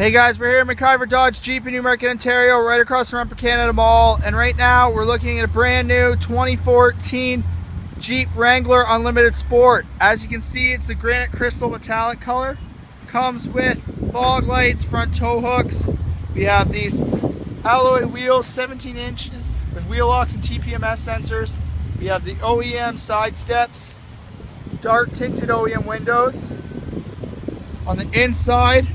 Hey guys, we're here at MacIver Dodge Jeep in Newmarket, Ontario, right across from Upper Canada Mall. And right now we're looking at a brand new 2014 Jeep Wrangler Unlimited Sport. As you can see, it's the granite crystal metallic color. Comes with fog lights, front tow hooks. We have these alloy wheels, 17 inches with wheel locks and TPMS sensors. We have the OEM side steps, dark tinted OEM windows. On the inside,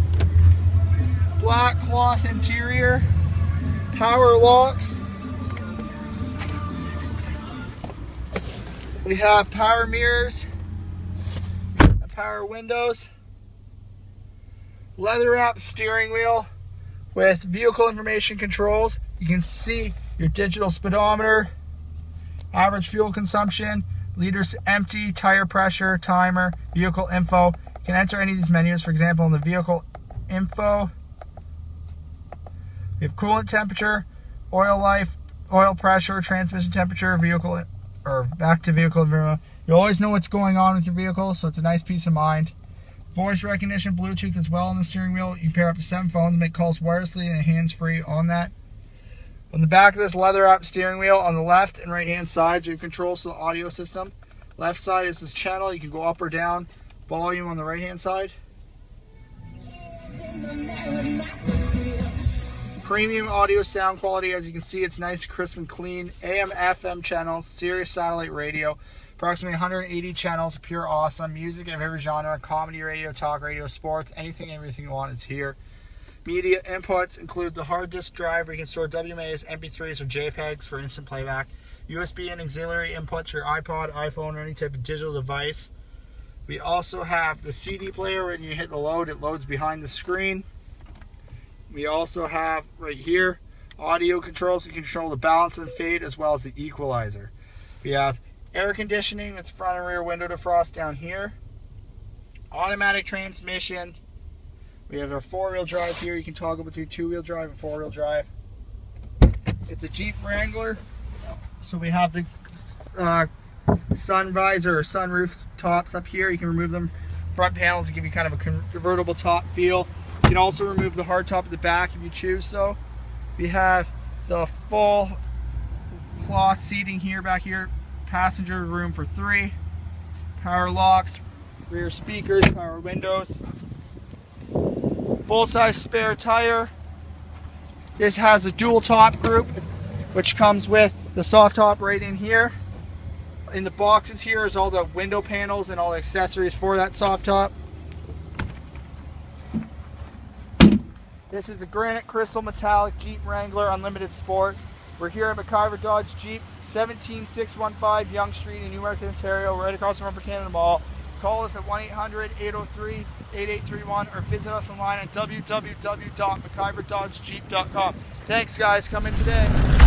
black cloth interior, power locks. We have power mirrors, power windows, leather wrapped steering wheel with vehicle information controls. You can see your digital speedometer, average fuel consumption, liters empty, tire pressure, timer, vehicle info. You can enter any of these menus, for example, in the vehicle info, we have coolant temperature, oil life, oil pressure, transmission temperature, vehicle or back to vehicle environment. You always know what's going on with your vehicle, so it's a nice peace of mind. Voice recognition, Bluetooth as well on the steering wheel. You can pair up to seven phones, make calls wirelessly and hands-free on that. On the back of this leather up steering wheel, on the left and right hand sides, you have controls to the audio system. Left side is this channel. You can go up or down. Volume on the right hand side premium audio sound quality. As you can see, it's nice, crisp, and clean. AM, FM channels, Sirius satellite radio, approximately 180 channels, pure awesome. Music of every genre, comedy radio, talk radio, sports, anything, everything you want is here. Media inputs include the hard disk drive where you can store WMAs, MP3s, or JPEGs for instant playback. USB and auxiliary inputs for your iPod, iPhone, or any type of digital device. We also have the CD player. When you hit the load, it loads behind the screen. We also have right here audio controls to control the balance and fade as well as the equalizer. We have air conditioning with front and rear window defrost down here. Automatic transmission. We have our four-wheel drive here. You can toggle between two-wheel drive and four-wheel drive. It's a Jeep Wrangler. So we have the uh, sun visor or sunroof tops up here. You can remove them front panels to give you kind of a convertible top feel. You can also remove the hardtop at the back if you choose so. We have the full cloth seating here back here. Passenger room for three. Power locks, rear speakers, power windows. Full size spare tire. This has a dual top group which comes with the soft top right in here. In the boxes here is all the window panels and all the accessories for that soft top. This is the Granite Crystal Metallic Jeep Wrangler Unlimited Sport. We're here at MacIver Dodge Jeep, 17615 Yonge Street in Newmarket, Ontario, right across from Upper Canada Mall. Call us at 1-800-803-8831 or visit us online at www.maciverdodgejeep.com. Thanks guys, come in today.